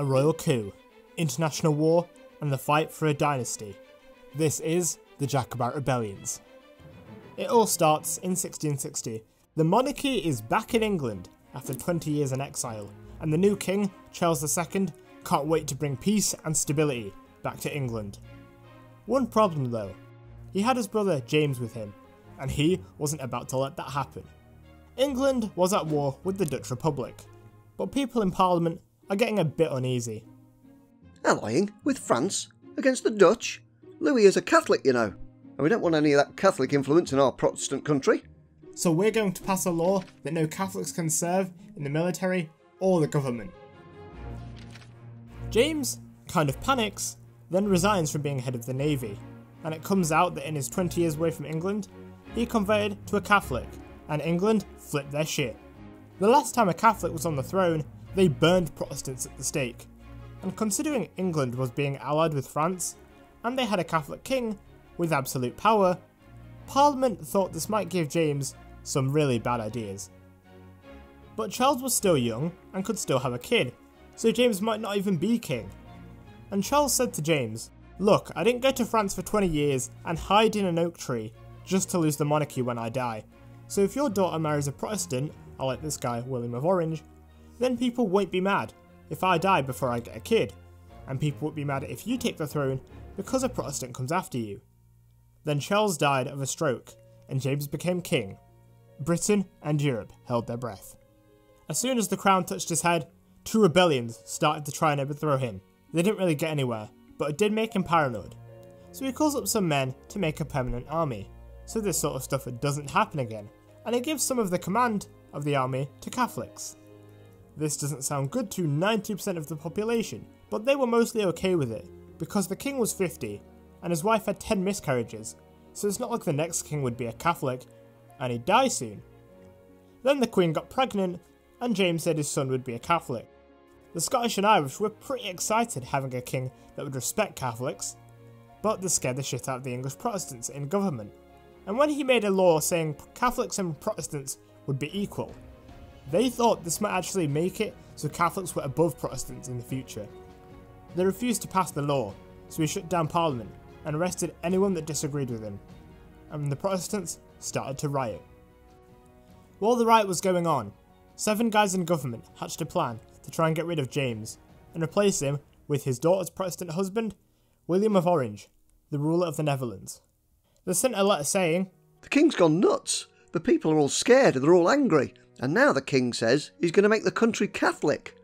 a royal coup, international war, and the fight for a dynasty. This is the Jacobite rebellions. It all starts in 1660. The monarchy is back in England after 20 years in exile, and the new king, Charles II, can't wait to bring peace and stability back to England. One problem though, he had his brother James with him, and he wasn't about to let that happen. England was at war with the Dutch Republic, but people in Parliament are getting a bit uneasy. Allying with France against the Dutch? Louis is a Catholic, you know, and we don't want any of that Catholic influence in our Protestant country. So we're going to pass a law that no Catholics can serve in the military or the government. James kind of panics, then resigns from being head of the navy, and it comes out that in his 20 years away from England, he converted to a Catholic, and England flipped their shit. The last time a Catholic was on the throne, they burned Protestants at the stake. And considering England was being allied with France, and they had a Catholic king with absolute power, Parliament thought this might give James some really bad ideas. But Charles was still young and could still have a kid, so James might not even be king. And Charles said to James, Look, I didn't go to France for 20 years and hide in an oak tree just to lose the monarchy when I die. So if your daughter marries a Protestant, I like this guy, William of Orange, then people won't be mad if I die before I get a kid, and people would be mad if you take the throne because a Protestant comes after you. Then Charles died of a stroke, and James became king. Britain and Europe held their breath. As soon as the crown touched his head, two rebellions started to try and overthrow him. They didn't really get anywhere, but it did make him paranoid. So he calls up some men to make a permanent army, so this sort of stuff doesn't happen again, and he gives some of the command of the army to Catholics. This doesn't sound good to 90% of the population, but they were mostly okay with it, because the king was 50, and his wife had 10 miscarriages, so it's not like the next king would be a Catholic, and he'd die soon. Then the queen got pregnant, and James said his son would be a Catholic. The Scottish and Irish were pretty excited having a king that would respect Catholics, but this scared the shit out of the English Protestants in government. And when he made a law saying Catholics and Protestants would be equal, they thought this might actually make it so Catholics were above Protestants in the future. They refused to pass the law, so he shut down Parliament and arrested anyone that disagreed with him, and the Protestants started to riot. While the riot was going on, seven guys in government hatched a plan to try and get rid of James and replace him with his daughter's Protestant husband, William of Orange, the ruler of the Netherlands. They sent a letter saying, The king's gone nuts. The people are all scared and they're all angry. And now the king says he's going to make the country Catholic.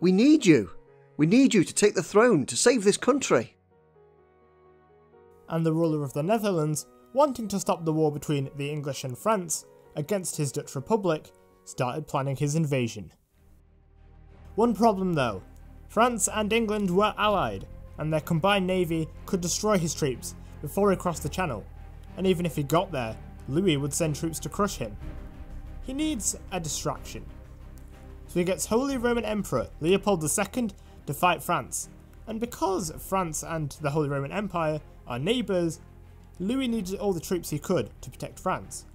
We need you. We need you to take the throne to save this country. And the ruler of the Netherlands, wanting to stop the war between the English and France against his Dutch Republic, started planning his invasion. One problem though France and England were allied, and their combined navy could destroy his troops before he crossed the Channel, and even if he got there, Louis would send troops to crush him. He needs a distraction. So he gets Holy Roman Emperor Leopold II to fight France, and because France and the Holy Roman Empire are neighbours, Louis needed all the troops he could to protect France,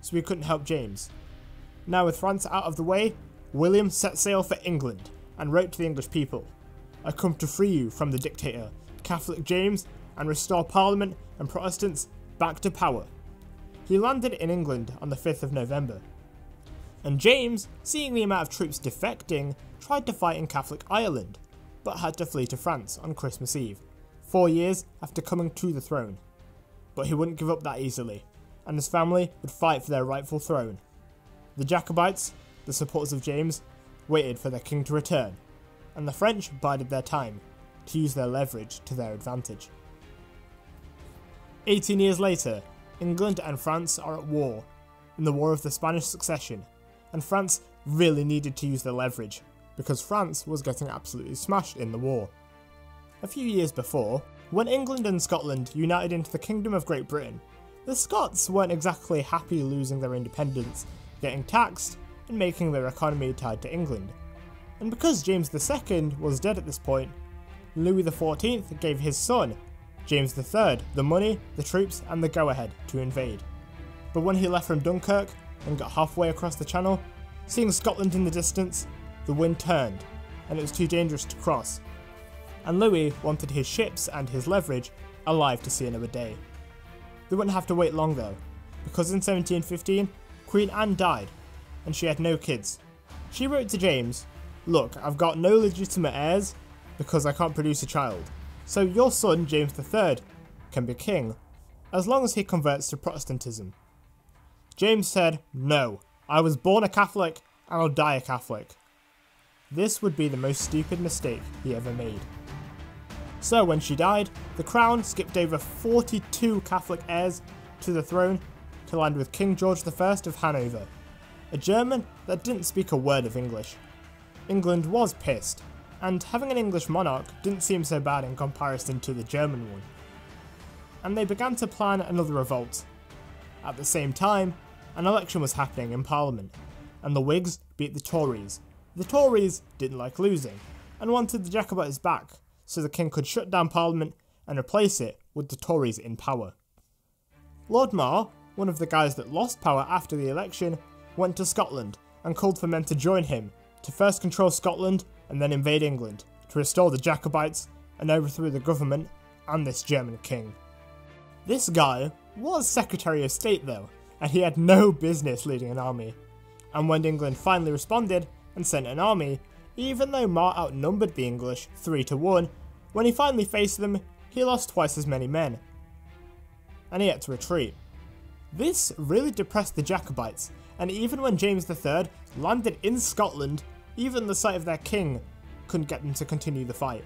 so he couldn't help James. Now with France out of the way, William set sail for England and wrote to the English people, I come to free you from the dictator, Catholic James, and restore Parliament and Protestants back to power. He landed in England on the 5th of November. And James, seeing the amount of troops defecting, tried to fight in Catholic Ireland, but had to flee to France on Christmas Eve, four years after coming to the throne. But he wouldn't give up that easily, and his family would fight for their rightful throne. The Jacobites the supporters of James waited for their king to return, and the French bided their time to use their leverage to their advantage. 18 years later, England and France are at war, in the War of the Spanish Succession, and France really needed to use their leverage, because France was getting absolutely smashed in the war. A few years before, when England and Scotland united into the Kingdom of Great Britain, the Scots weren't exactly happy losing their independence, getting taxed, and making their economy tied to England. And because James II was dead at this point, Louis XIV gave his son, James III, the money, the troops, and the go ahead to invade. But when he left from Dunkirk and got halfway across the channel, seeing Scotland in the distance, the wind turned, and it was too dangerous to cross. And Louis wanted his ships and his leverage alive to see another day. They wouldn't have to wait long though, because in 1715, Queen Anne died, and she had no kids. She wrote to James, Look, I've got no legitimate heirs because I can't produce a child, so your son, James III, can be king, as long as he converts to Protestantism. James said, No, I was born a Catholic and I'll die a Catholic. This would be the most stupid mistake he ever made. So when she died, the crown skipped over 42 Catholic heirs to the throne to land with King George I of Hanover, a German that didn't speak a word of English. England was pissed, and having an English monarch didn't seem so bad in comparison to the German one. And they began to plan another revolt. At the same time, an election was happening in Parliament, and the Whigs beat the Tories. The Tories didn't like losing, and wanted the Jacobites back, so the king could shut down Parliament and replace it with the Tories in power. Lord Mar, one of the guys that lost power after the election, went to Scotland and called for men to join him to first control Scotland and then invade England to restore the Jacobites and overthrow the government and this German king. This guy was Secretary of State though, and he had no business leading an army. And when England finally responded and sent an army, even though Mar outnumbered the English 3 to 1, when he finally faced them, he lost twice as many men. And he had to retreat. This really depressed the Jacobites, and even when James III landed in Scotland, even the sight of their king couldn't get them to continue the fight.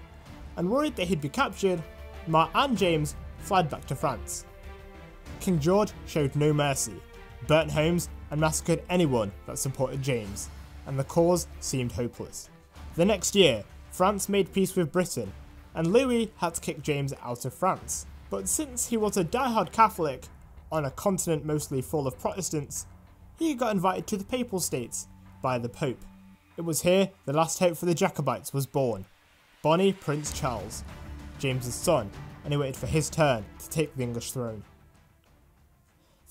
And worried that he'd be captured, Mar and James fled back to France. King George showed no mercy, burnt homes and massacred anyone that supported James, and the cause seemed hopeless. The next year, France made peace with Britain, and Louis had to kick James out of France. But since he was a die-hard Catholic, on a continent mostly full of Protestants, he got invited to the Papal States by the Pope. It was here the last hope for the Jacobites was born Bonnie Prince Charles, James's son, and he waited for his turn to take the English throne.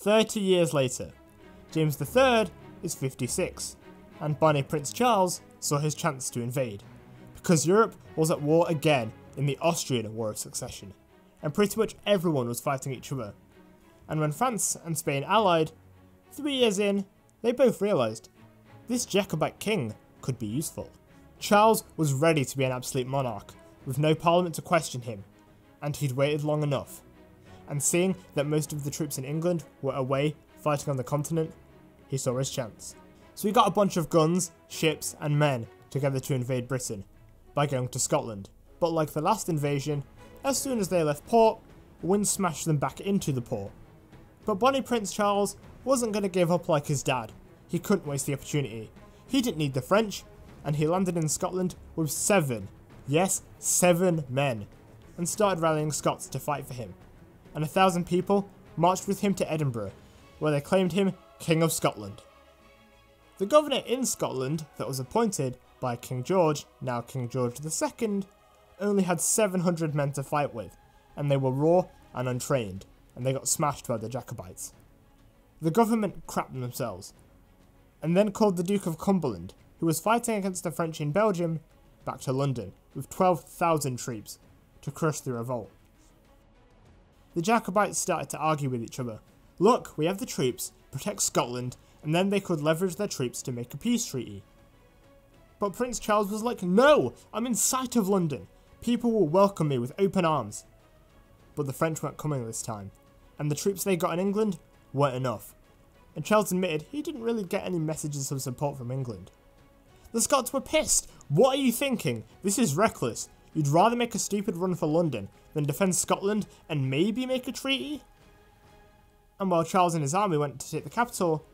Thirty years later, James III is 56, and Bonnie Prince Charles saw his chance to invade, because Europe was at war again in the Austrian War of Succession, and pretty much everyone was fighting each other. And when France and Spain allied, three years in, they both realised this Jacobite king could be useful. Charles was ready to be an absolute monarch, with no parliament to question him, and he'd waited long enough. And seeing that most of the troops in England were away fighting on the continent, he saw his chance. So he got a bunch of guns, ships, and men together to invade Britain by going to Scotland. But like the last invasion, as soon as they left port, wind smashed them back into the port. But Bonnie Prince Charles wasn't going to give up like his dad. He couldn't waste the opportunity. He didn't need the French, and he landed in Scotland with seven, yes, seven men, and started rallying Scots to fight for him. And a thousand people marched with him to Edinburgh, where they claimed him King of Scotland. The governor in Scotland that was appointed by King George, now King George II, only had 700 men to fight with, and they were raw and untrained, and they got smashed by the Jacobites. The government crapped themselves, and then called the Duke of Cumberland, who was fighting against the French in Belgium, back to London with 12,000 troops to crush the revolt. The Jacobites started to argue with each other. Look, we have the troops, protect Scotland, and then they could leverage their troops to make a peace treaty. But Prince Charles was like, No, I'm in sight of London. People will welcome me with open arms. But the French weren't coming this time, and the troops they got in England weren't enough. And Charles admitted he didn't really get any messages of support from England. The Scots were pissed. What are you thinking? This is reckless. You'd rather make a stupid run for London than defend Scotland and maybe make a treaty? And while Charles and his army went to take the capital,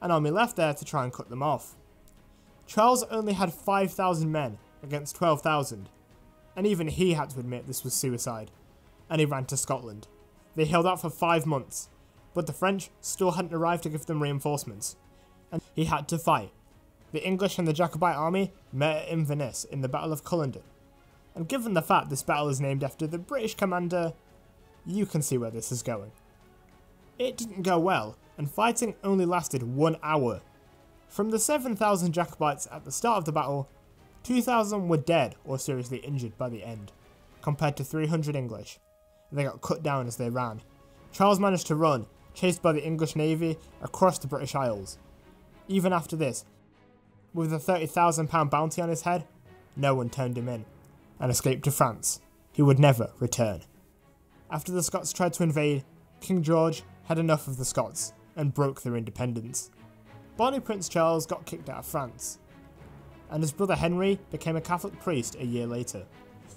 an army left there to try and cut them off. Charles only had 5,000 men against 12,000, and even he had to admit this was suicide, and he ran to Scotland. They held out for five months, but the French still hadn't arrived to give them reinforcements, and he had to fight. The English and the Jacobite army met at Inverness in the Battle of Culloden, and given the fact this battle is named after the British commander, you can see where this is going. It didn't go well, and fighting only lasted one hour. From the 7,000 Jacobites at the start of the battle, 2,000 were dead or seriously injured by the end, compared to 300 English. They got cut down as they ran. Charles managed to run, chased by the English Navy, across the British Isles. Even after this, with a £30,000 bounty on his head, no one turned him in, and escaped to France. He would never return. After the Scots tried to invade, King George had enough of the Scots and broke their independence. Bonnie Prince Charles got kicked out of France, and his brother Henry became a Catholic priest a year later.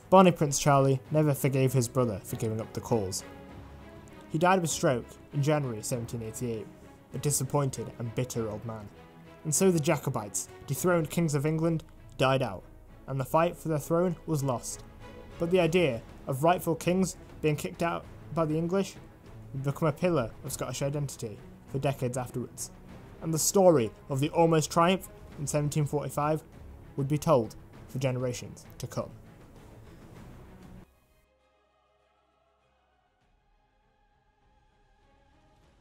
Bonnie Prince Charlie never forgave his brother for giving up the cause. He died of a stroke in January 1788, a disappointed and bitter old man. And so the Jacobites, dethroned kings of England, died out, and the fight for the throne was lost. But the idea of rightful kings being kicked out by the English would become a pillar of Scottish identity for decades afterwards. And the story of the almost triumph in 1745 would be told for generations to come.